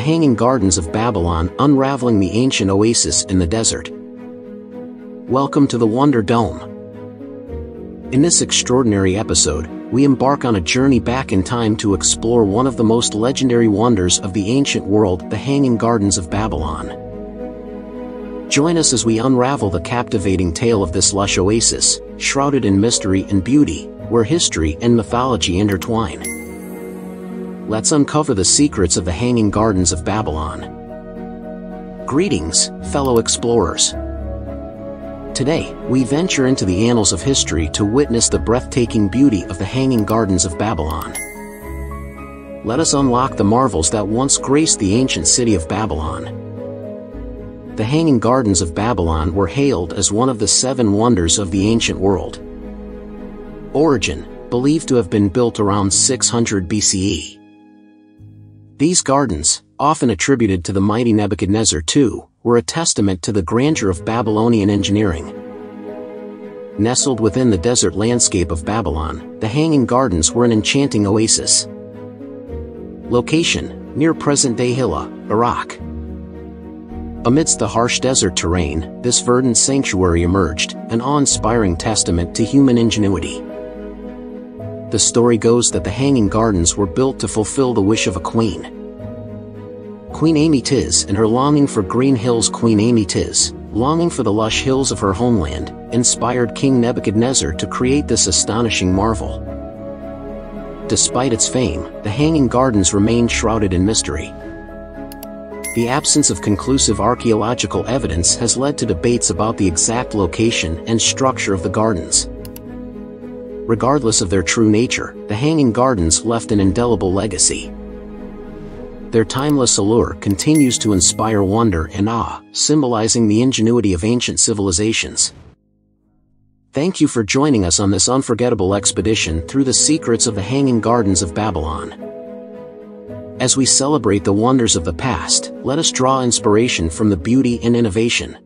Hanging Gardens of Babylon unraveling the ancient oasis in the desert. Welcome to the Wonder Dome. In this extraordinary episode, we embark on a journey back in time to explore one of the most legendary wonders of the ancient world, the Hanging Gardens of Babylon. Join us as we unravel the captivating tale of this lush oasis, shrouded in mystery and beauty, where history and mythology intertwine. Let's uncover the secrets of the Hanging Gardens of Babylon. Greetings, fellow explorers. Today, we venture into the annals of history to witness the breathtaking beauty of the Hanging Gardens of Babylon. Let us unlock the marvels that once graced the ancient city of Babylon. The Hanging Gardens of Babylon were hailed as one of the seven wonders of the ancient world. Origin, believed to have been built around 600 BCE. These gardens, often attributed to the mighty Nebuchadnezzar II, were a testament to the grandeur of Babylonian engineering. Nestled within the desert landscape of Babylon, the Hanging Gardens were an enchanting oasis. Location, near present-day Hilla, Iraq. Amidst the harsh desert terrain, this verdant sanctuary emerged, an awe-inspiring testament to human ingenuity. The story goes that the Hanging Gardens were built to fulfill the wish of a queen. Queen Amy Amytis and her longing for green hills Queen Amy Amytis, longing for the lush hills of her homeland, inspired King Nebuchadnezzar to create this astonishing marvel. Despite its fame, the Hanging Gardens remain shrouded in mystery. The absence of conclusive archaeological evidence has led to debates about the exact location and structure of the gardens regardless of their true nature, the Hanging Gardens left an indelible legacy. Their timeless allure continues to inspire wonder and awe, symbolizing the ingenuity of ancient civilizations. Thank you for joining us on this unforgettable expedition through the secrets of the Hanging Gardens of Babylon. As we celebrate the wonders of the past, let us draw inspiration from the beauty and innovation